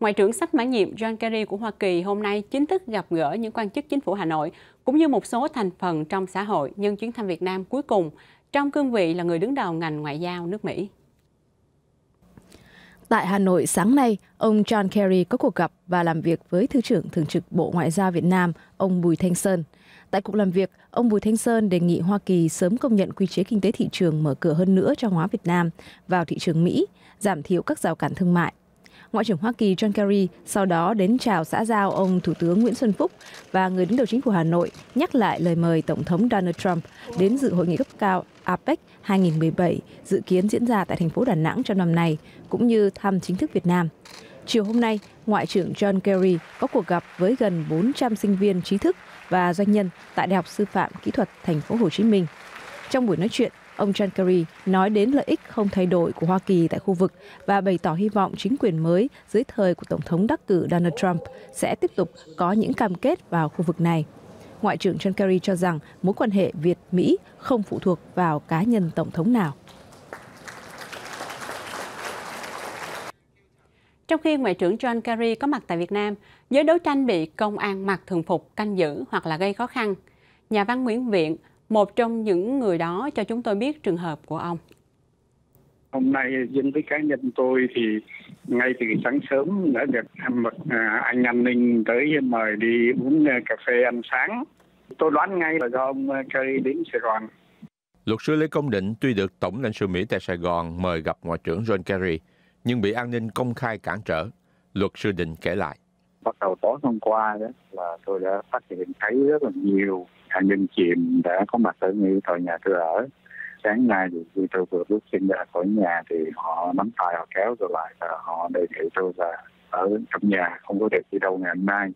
Ngoại trưởng sách mãn nhiệm John Kerry của Hoa Kỳ hôm nay chính thức gặp gỡ những quan chức chính phủ Hà Nội cũng như một số thành phần trong xã hội nhân chuyến thăm Việt Nam cuối cùng trong cương vị là người đứng đầu ngành ngoại giao nước Mỹ. Tại Hà Nội sáng nay, ông John Kerry có cuộc gặp và làm việc với Thứ trưởng Thường trực Bộ Ngoại giao Việt Nam, ông Bùi Thanh Sơn. Tại cuộc làm việc, ông Bùi Thanh Sơn đề nghị Hoa Kỳ sớm công nhận quy chế kinh tế thị trường mở cửa hơn nữa cho hóa Việt Nam vào thị trường Mỹ, giảm thiểu các rào cản thương mại. Ngoại trưởng Hoa Kỳ John Kerry sau đó đến chào xã giao ông Thủ tướng Nguyễn Xuân Phúc và người đứng đầu chính phủ Hà Nội nhắc lại lời mời Tổng thống Donald Trump đến dự hội nghị cấp cao APEC 2017 dự kiến diễn ra tại thành phố Đà Nẵng trong năm nay, cũng như thăm chính thức Việt Nam. Chiều hôm nay, Ngoại trưởng John Kerry có cuộc gặp với gần 400 sinh viên trí thức và doanh nhân tại Đại học Sư phạm Kỹ thuật Thành phố Hồ Chí Minh. Trong buổi nói chuyện, ông John Kerry nói đến lợi ích không thay đổi của Hoa Kỳ tại khu vực và bày tỏ hy vọng chính quyền mới dưới thời của Tổng thống đắc cử Donald Trump sẽ tiếp tục có những cam kết vào khu vực này. Ngoại trưởng John Kerry cho rằng mối quan hệ Việt-Mỹ không phụ thuộc vào cá nhân Tổng thống nào. Trong khi Ngoại trưởng John Kerry có mặt tại Việt Nam, giới đấu tranh bị công an mặc thường phục canh giữ hoặc là gây khó khăn. Nhà văn Nguyễn Viện, một trong những người đó cho chúng tôi biết trường hợp của ông. Hôm nay dân với cá nhân tôi thì ngay từ sáng sớm đã được một à, anh an ninh tới mời đi uống à, cà phê ăn sáng. Tôi đoán ngay là do ông Kerry đến Sài Gòn. Luật sư Lê Công Định tuy được Tổng lãnh sự Mỹ tại Sài Gòn mời gặp Ngoại trưởng John Kerry, nhưng bị an ninh công khai cản trở. Luật sư Định kể lại. Bắt đầu tối hôm qua đó là tôi đã phát hiện thấy rất là nhiều nạn nhân chìm đã có mặt ở ngay tòa nhà tôi ở. Sáng nay thì khi tôi vừa bước chân ra khỏi nhà thì họ nắm tay họ kéo tôi lại và họ đề nghị tôi là ở trong nhà không có được đi đâu ngày hôm nay.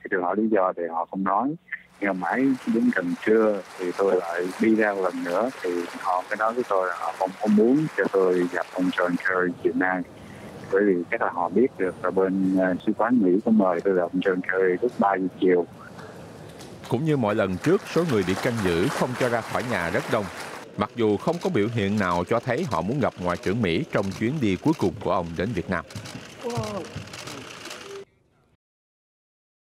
Thì tôi hỏi lý do thì họ không nói. Nhưng mà mãi đến gần trưa thì tôi lại đi ra một lần nữa thì họ mới nói với tôi là họ không có muốn cho tôi gặp ông John Kerry chiều nay. Bởi vì cái là họ biết được là bên uh, sứ quán Mỹ có mời tôi gặp ông John Kerry lúc 3 giờ chiều cũng như mọi lần trước, số người bị canh giữ không cho ra khỏi nhà rất đông. Mặc dù không có biểu hiện nào cho thấy họ muốn gặp Ngoại trưởng Mỹ trong chuyến đi cuối cùng của ông đến Việt Nam.